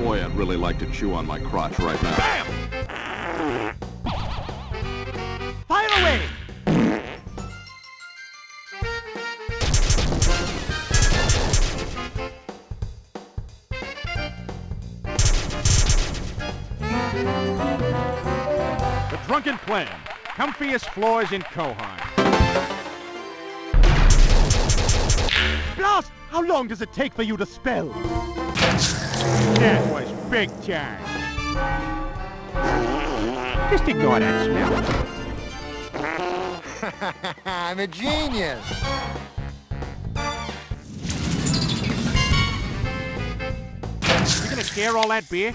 Boy, I'd really like to chew on my crotch right now. Bam! Fire away! The Drunken Clam. Comfiest floors in Quahog. Blast! How long does it take for you to spell? That was big time. Just ignore that smell. I'm a genius. You gonna share all that beer?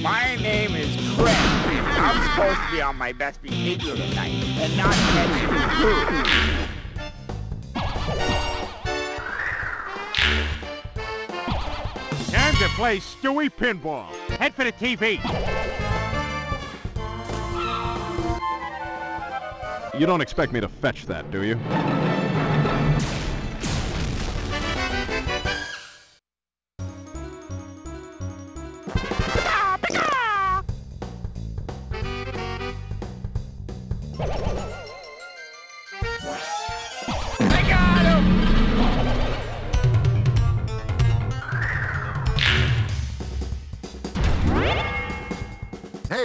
My name is Chris. I'm supposed to be on my best behavior tonight and not catch you play Stewie Pinball. Head for the TV. You don't expect me to fetch that, do you?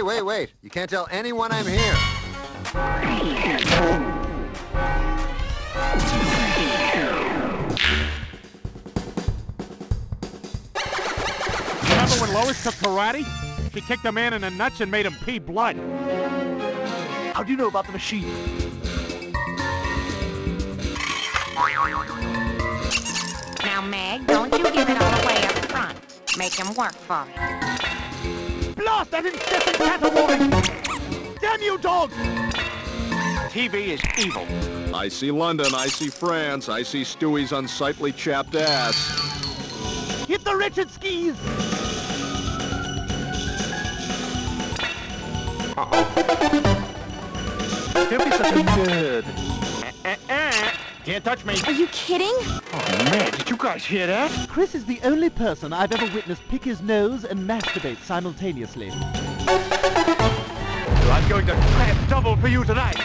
Hey, wait, wait. You can't tell anyone I'm here. Remember when Lois took karate? She kicked a man in the nuts and made him pee blood. How do you know about the machine? Now, Meg, don't you give it all away up front. Make him work for it. Blast that incessant caterwauling! Damn you, dog! TV is evil. I see London, I see France, I see Stewie's unsightly chapped ass. Hit the wretched skis! Don't be such a nerd. Eh, eh, eh. Can't touch me. Are you kidding? Oh, man, did you guys hear that? Chris is the only person I've ever witnessed pick his nose and masturbate simultaneously. I'm going to clap double for you tonight.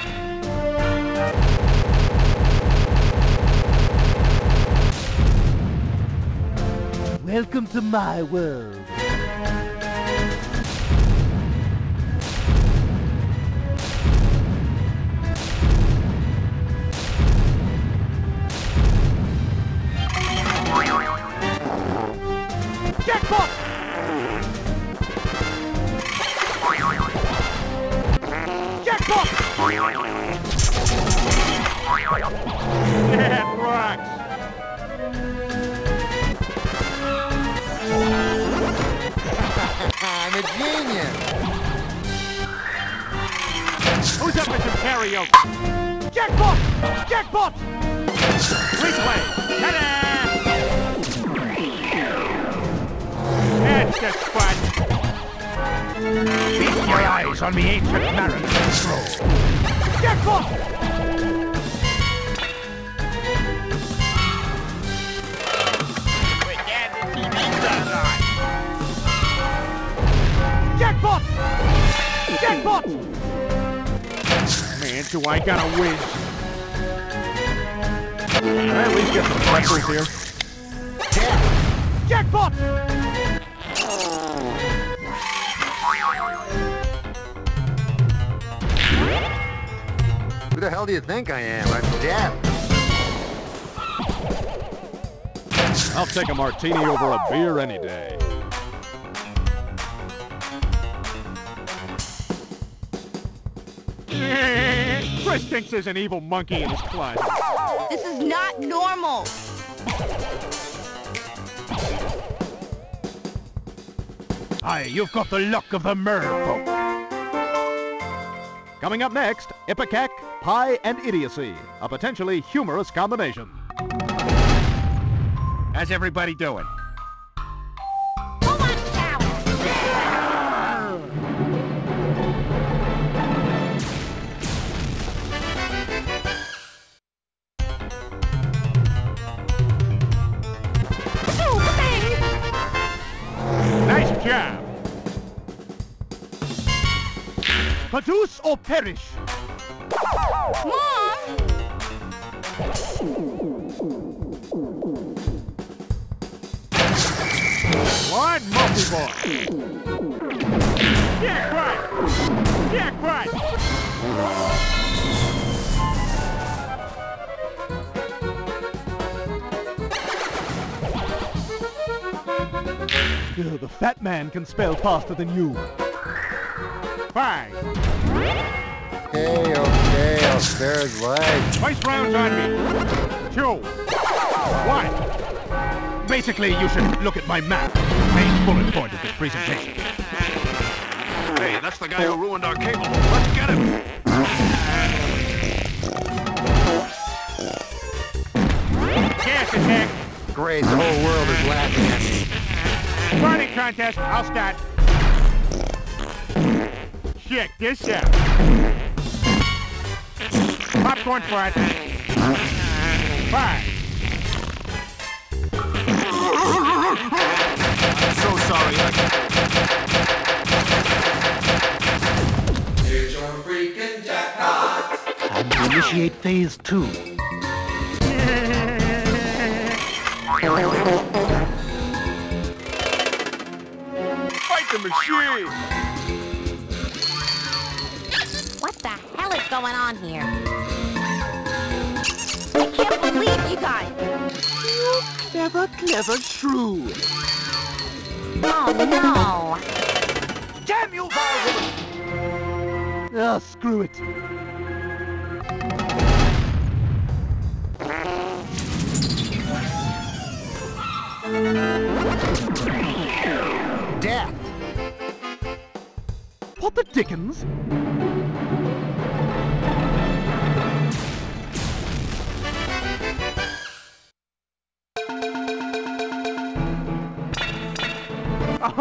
Welcome to my world. Jackpot! That rocks. I'm a genius. Who's up with some karaoke? Jackpot! Jackpot! Replay. Ta-da! That's Feast on the ancient mariner scroll. Jackpot! With that, the TV's turned on. Jackpot! Jackpot! Man, do I got a whiz. Can I at least get some pretzels here? Jackpot! The hell do you think I am? I'm dead. I'll take a martini over a beer any day. Chris thinks there's an evil monkey in his closet. This is not normal. Aye, you've got the luck of the merfolk. Coming up next, Ipecac, pie and idiocy, a potentially humorous combination. How's everybody doing? Nice job. Produce or perish. Mom! One multi-boy. Jackpot! Jackpot! Ugh, the fat man can spell faster than you. Five. Okay, okay, I'll spare his. Twice rounds on me. Two. One. Basically, you should look at my map. Main bullet point of this presentation. Hey, that's the guy who ruined our cable. Let's get him. Gas attack. Great, the whole world is laughing at me. Running contest. I'll start. Check this out. Popcorn fart. Five. So sorry. Time to initiate phase two. Fight the machine. Is going on here? I can't believe you guys! Clever, clever shrew. Oh no! Damn you, Violet! Ah, screw it. Death. What the dickens?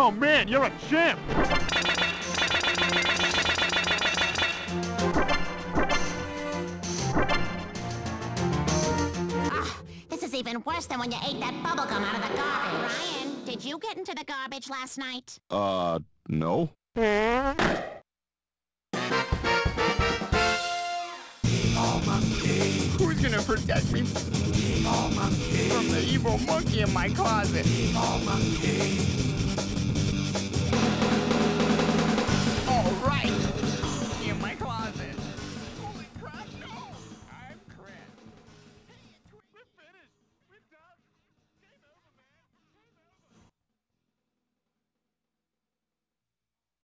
Oh man, you're a champ. This is even worse than when you ate that bubblegum out of the garbage. Brian, did you get into the garbage last night? Uh, no. Who's gonna protect me from the evil monkey in my closet?